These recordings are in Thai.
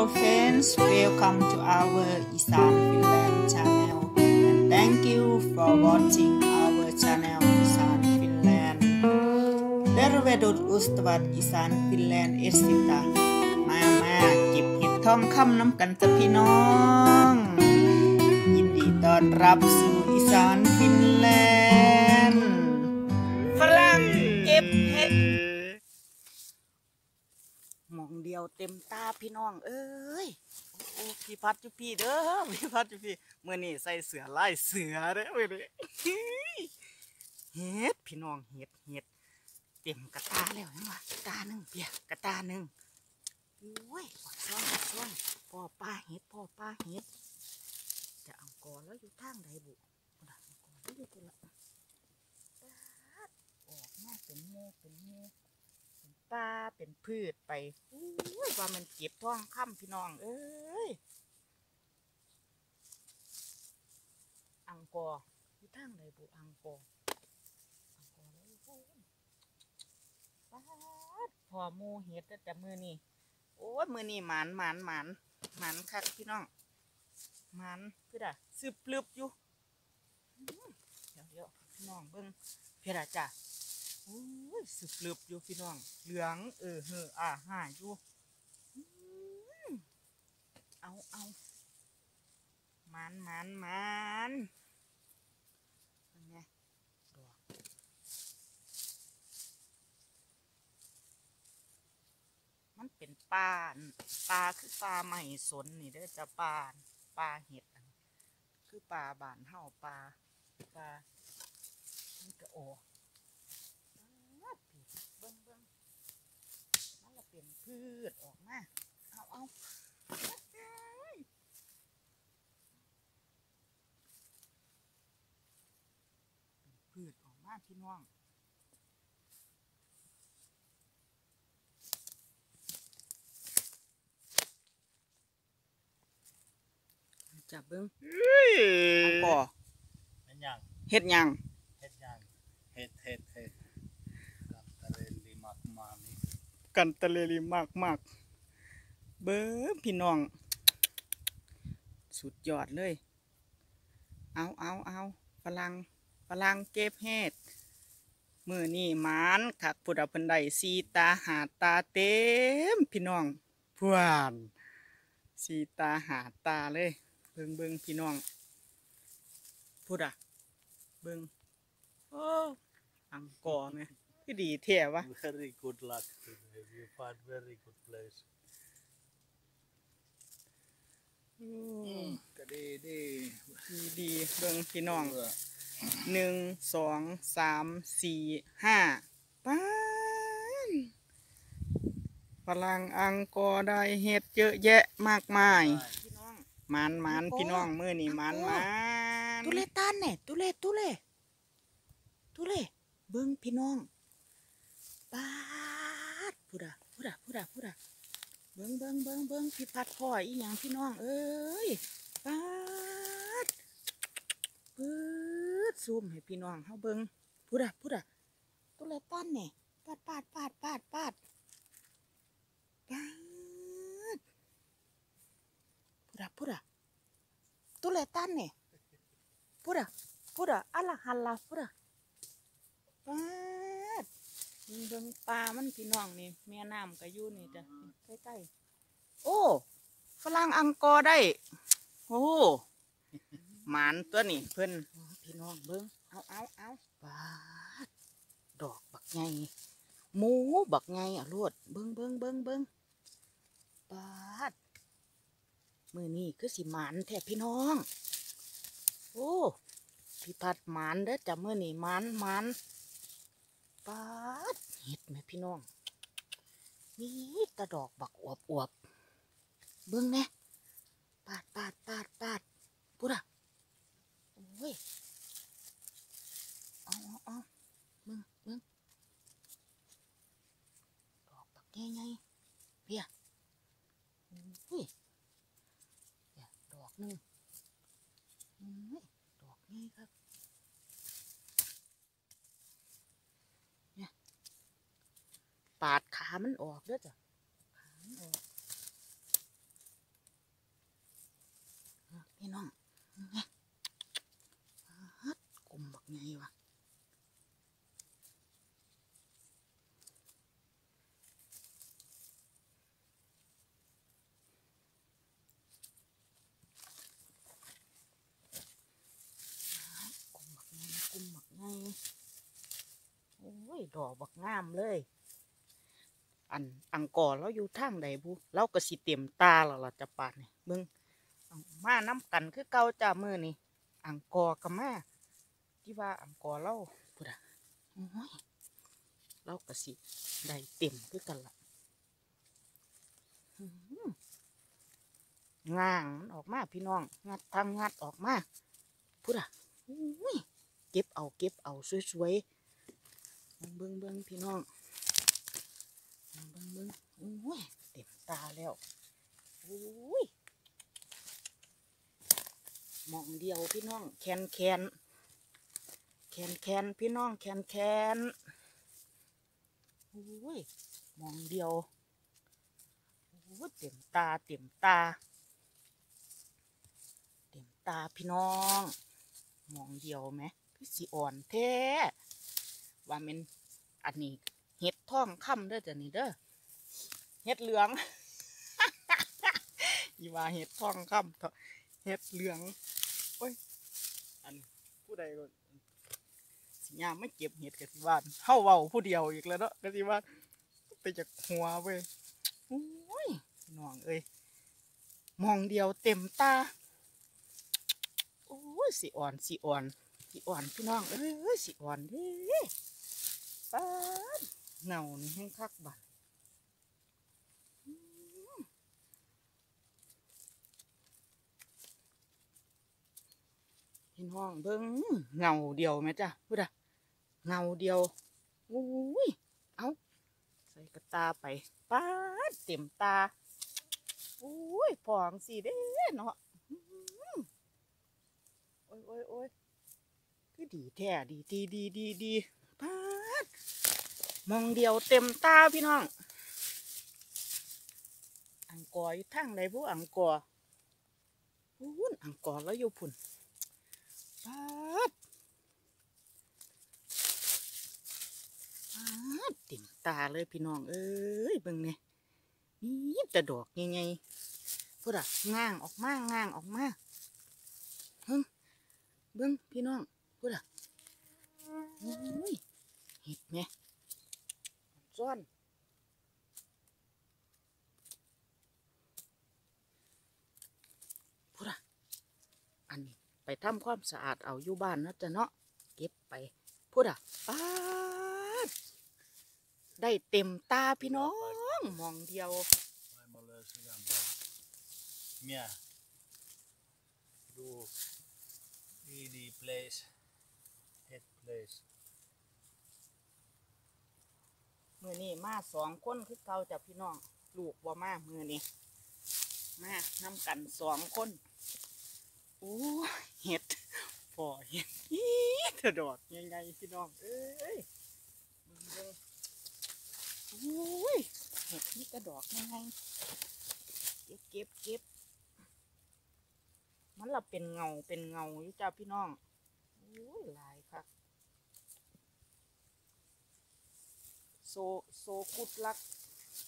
Hello friends, welcome to our Isan Finland channel and thank you for watching our channel Isan Finland. Tervedut ystävät Isan Finland เอสิตามามาเก็บเห็ดทองคำน้ำกันจ้ะพี่น้อง ยินดีต้อนรับสู่อีสานฟินแลนด์ฝรั่งเก็บเห็ด ยวเต็มตาพี่น้อง เอ้ยโอ้พี่พัดจุพี่เด้อพี่พัดจุพี่เมื่อนี้ใส่เสือไลายเสือเด้อเว้ยเฮ็ดพี่น้องเฮ็ดเฮ็ดเต็มกระตาแล้วยังวะกระตาหนึ่งเปียกระตาหนึ่งโอ้ยอดซ้อนอดซ้อนพ่อป้าเฮ็ดพ่อป้าเฮ็ดจะเอากอแล้วอยู่ทางใดบุเอาก่อแล้วอยู่ตัวละออกมาเป็นโมเป็นโม ป่าเป็นพืชไปอุ้ยว่ามันเก็บท้องค่ำพี่น้อง เอ้ย อังกอร์อยู่ทางใดบุอังกอร์อังกอร์แล้วอยู่พูนปาดพอมูเห็ดแต่มือนี่โอ้ยมือนี่หมานหมานหมานหมานคักพี่น้องหมานพื่ออะสืบปลึบอยู่เดี๋ยวเดี๋ยวพี่น้องเบิ้งเพื่ออะจ้ะ อ้ยสึกเลือบอยู่พี่น้อง เหลือง เออเฮออ่าห่าอยู่เอาเอามันมันมันเป็นไงดอกมันเป็นปลาปลาคือปลาใหม่สนนี่เด้อจะปลาปลาเห็ดคือปลาบานเห่าปลาปลานี่ก็โอเบิ้งเบิ้งมัน ละเป็นพืชออกมา เอาเอาเป็นพืชออกมาพี่น้องจับเบิ้งอังกอเป็นหยังเฮ็ดหยังเฮ็ดหยังเฮ็ดเฮ็ดเฮ็ดกับตะเรนดีมากมานี่ กันตะเลรีมากมากเบิ้งพี่น้อง สุดยอดเลย เอาเอาเอาฝรั่งฝรั่งเก็บเห็ดมือนี่หมานคักพุดาเพันไดสีตาหาตาเต็ม พี่น้องพวานสีตาหาตาเลย เบิงเบิงพี่น้องพูดอะ เบิงโอ้อังกอร์ไหม คือดีเท่วะ very good luck today you found very good place ก็ดีดีดีดีเบิ่งพี่น้องหนึ่งสองสามสี่ห้าป้านพลังอังกอร์ได้เฮ็ดเยอะแยะมากมายหมันหมันพี่น้องมือนี่หมันหมันตุเลตันเนี่ยตุเลตุเลตุเลเบิ้งพี่น้อง ปาดพูดะพูดะพูดะพูดะเบิ้งเบิ้งเบิ้งเบิ้งพี่พัดพ่ออีหยังพี่น้อง เอ้ยปาดปืดซูมให้พี่น้องเฮาเบิ้งพูดะพูดะตุเลตันเนี่ยปาดปาดปาดปาดปาดปาดพูดะพูดะตุเลตันเนี่ย pura pura ala hala pura ปาด เบิ่งปลามันพี่น้องนี่แม่น้ำก็อยู่นี่จ้ะใกล้ๆโอ้ฝรั่งอังกอร์ได้ โอ้หมานตัวนี่เพิ่นอ๋อพี่น้องเบิ้งเอาเอาเอาบาดดอกบักไงหมูบักไงอะโลดเบิ้งเบิ้งเบิ้งเบิ้งบาดมือนี่คือสิหมันแท้พี่น้อง โอ้พี่พัดหมันเด้อจ้ะมือนี่หมันหมัน บาดเห็ดไหมพี่น้องนี่ตะดอกบักอวบอวบเบิ้องแน่ปาดปาดปาดปาดพูดอะโอ้ยเอาเอาเอาเบิ่งเบิ่งดอกบักใหญ่ๆเพียอุ้ยเพียดอกหนึ่งอุ้ยดอกใหญ่ครับามันออกเด้อจ้ะขามันออกพี่น้องฮัดกลมบักไงวะกลมบักไงกลมบักไงโอ้ย ดอกบักงามเลย อันอังกอร์เราอยู่ทางใดบุเราก็สิเต็มตาแล้วล่ะจะปาดนี่เบิ่งเอามาน้ำกันคือเก่าจ้ามือนี่อังกอร์ก็มาที่ว่าอังกอร์เราพุดอะโอ้ยเราก็สิได้เต็มคือกันล่ะหืองางมันออกมาพี่น้องงัดทางงัดออกมาพุดอะอุ้ยเก็บเอาเก็บเอาสวยๆเบิ่งเบิ่งเบิ่งพี่น้อง เบิ่งเบิ่งเบิ่งโอ้ยเตาแล้วโอ้ยมองเดียวพี่น้องแคนแคนแคนแคนพี่น้องแคนแคนโอ้ยมองเดียวโอ้ยเต็มตาเต็มตาเต็มตาพี่น้องมองเดียวไหมคือสีอ่อนแท้ว่ามันอันนี้เห็ดท่องค่ำเด้อจ้ะนี่เด้อเห็ดเหลือง อีว่าเห็ดทองค่ำเถอเห็ดเหลืองโอ้ยอันผู้ใดก็สิยามไม่เก็บเห็ดกะสิว่านเฮาเว้าผู้เดียวอีกแล้วเนาะกะสิว่านไปจากหัวเว้ยโอ้ยน้องเอ้ยมองเดียวเต็มตาโอ้ยสิอ่อนสิอ่อนสิอ่อนพี่น้องเอ้ยสิอ่อนเด้ป้าดเน่านี่แห้งคักบัดอืม พี่น้องเบิ้งเงาเดียวไหมจ้ะพูดอะเงาเดียวอุ้ยเอาใส่กระตาไปป้าเต็มตาอุ้ยผองสีเด้เนาะโอ้ยโอ้ยโอ้ยคือดีแท้ดีดีดีดีดีป้ามองเดียวเต็มตาพี่น้อง อังกอร์อยู่ทางใดผู้อังกอร์พูนอังกอร์แล้วอยู่พุ่น ปาดปาดเต็มตาเลยพี่น้อง เอ้ยเบิ่งเนี่ยนี่แต่ดอกใหญ่ๆพูดอะง่างออกมาง่างออกมาเฮ้งเบิ่งพี่น้องพูดอะโอ้ยเห็ดไหมซ่อนพูดอะอันนี้ไป ทำความสะอาดเอาอยู่บ้านนะจ๊ะเนาะเก็บไปพูดอะป้าดได้เต็มตาพี่น้องมองเดียวไม่มาเลยสักอย่างเดียวเมียดูดีดี place head place มือนี้มาสองคนคือเก่าจ้ะพี่น้อง ลูกบ่มามือนี้มานำกันสองคน โอ้เห็ดพอเห็ดอีเถอะดอกยังไงพี่น้องเอ้ยเบิ่งเบิ่งโอ้ยเห็ดนี่กระดอกยังไงเก็บเก็บเก็บมันละเป็นเงาเป็นเงาอยู่จ้าพี่น้องโอ้ยลายครับ so so good luck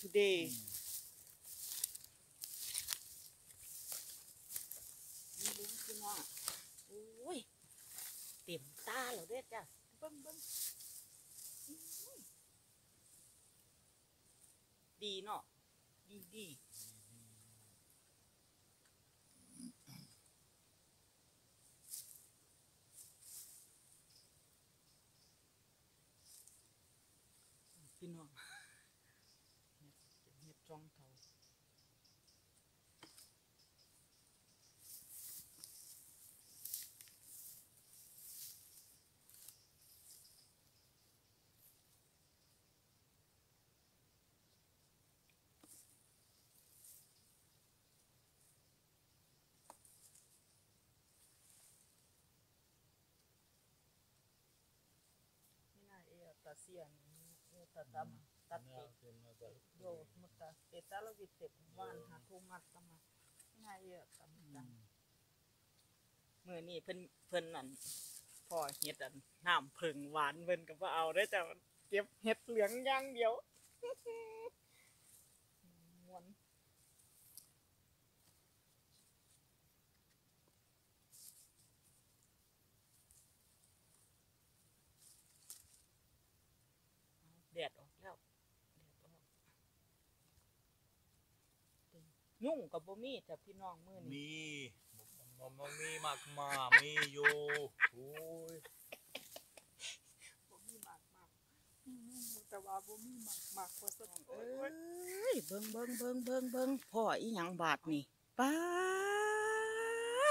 today เบิ้งพี่น้องโอ้ยเต็มตาแล้วเด้อจ้ะเบิ้งเบิ้งอุ้ยดีเนาะดีดีพี่น้องเฮ็ดเฮ็ดจ้องเขา นี่น่า เออตาเซียนเออตาดำตัดเนี่ยเด็กเป็นมาจากโยมุตตาเอตาลวิเตปวานหาทุมัดตมานี่น่าเออตำจังมื่อนี้เพิ่นเพิ่นนั่นพ่อเฮ็ดอันน้ำผึ่งหวานเพิ่นก็บ่เอาได้อจ้ะเก็บเห็ดเหลืองอย่างเดียว ม่วน ยุ่งกับบ่มีจ้ะพี่น้องมื้อนี้มีมันมันมีมากมามีอยู่โอ้ยบ่มีมากมากแต่ว่าบ่มีมากมากกว่าสักเอ้ยเบิ่งเบิ่งเบิ่งเบิ่งเบิ่งพ่ออีหยังบาดนี่ปา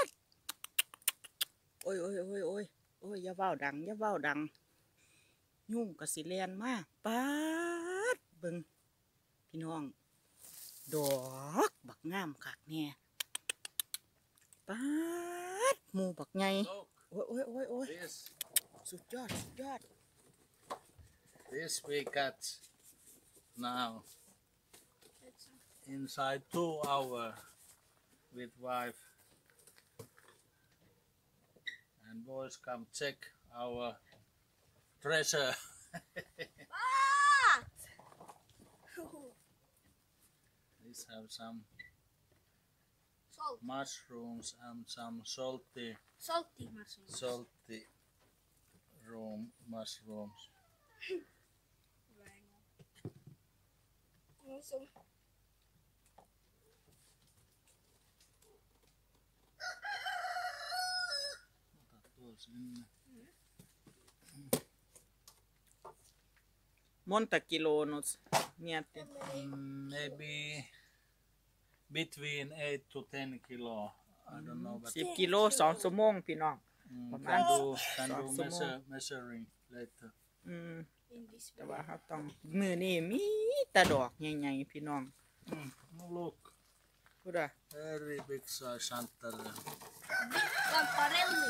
ดโอ้ยโอ้ยโอ้ยโอ้ยโอ้ยอย่าเว้าดังอย่าเว้าดัง ยุ่งกะสิแลนมาปาดเบิ่งพี่น้อง ดอกบักงามคักแน่ปาดหมูบักไง Look, โอ้ยโอ้ยโอ้ยโอ้ย this สุดยอดสุดยอด this we got now inside two hour with wife and boys come check our treasure Let's have some Salt. mushrooms and some salty Salty mushrooms. salty room mushrooms. Also, Ota tuo sinne. มอนตะกิโลนุสเมียติ Mm, maybe between 8 to 10 kilo. I don't know, but สิบกิโลสองชั่วโมงพี่น้อง mm, But can that's- do can do that's measure, measuring later. อืม in this แต่ว่าเขาต้องมือนี่มีแตะดอกใหญ่ๆพี่น้อง Mm, no, look, พูดอะ very big size chanterelle. Lamparelli.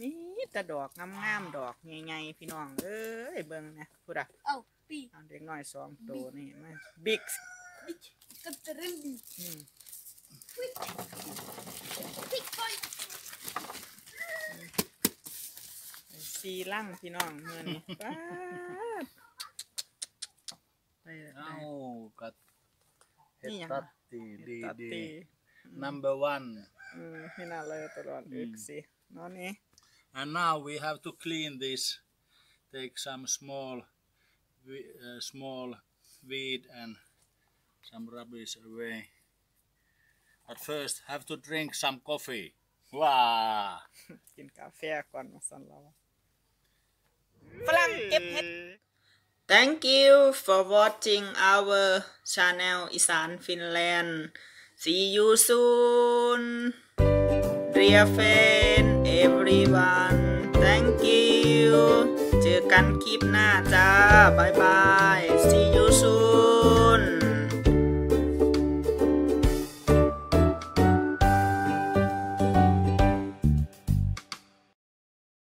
มีแตะดอกงามๆดอกใหญ่ๆพี่น้องเอ้ยเบิ่งนะพูดอะ Oh, B. เอาเด็กน้อยสองตัวนี่มาบิ๊ก Big. Lamparelli. อืม Quick. Quick fight. สีลั่งพี่น้องมือนี่ป้าดไปไป Oh, got นี่ยัง hetatti, ตัด di, ตี di. Number one. อืมพี่น่าเลยตลอดอึกสิเนาะนี่ And now we have to clean this. Take some small, we- uh, small weed and some rubbish away. But first, have to drink some coffee. Wow! กินกาแฟก่อนมาสั่นเราฝรั่งเก็บเห็ด Thank you for watching our channel อีสาน Finland See you soon Dear friend everyone Thank you เจอกันคลิปหน้าจ้า บ๊ายบาย See you soon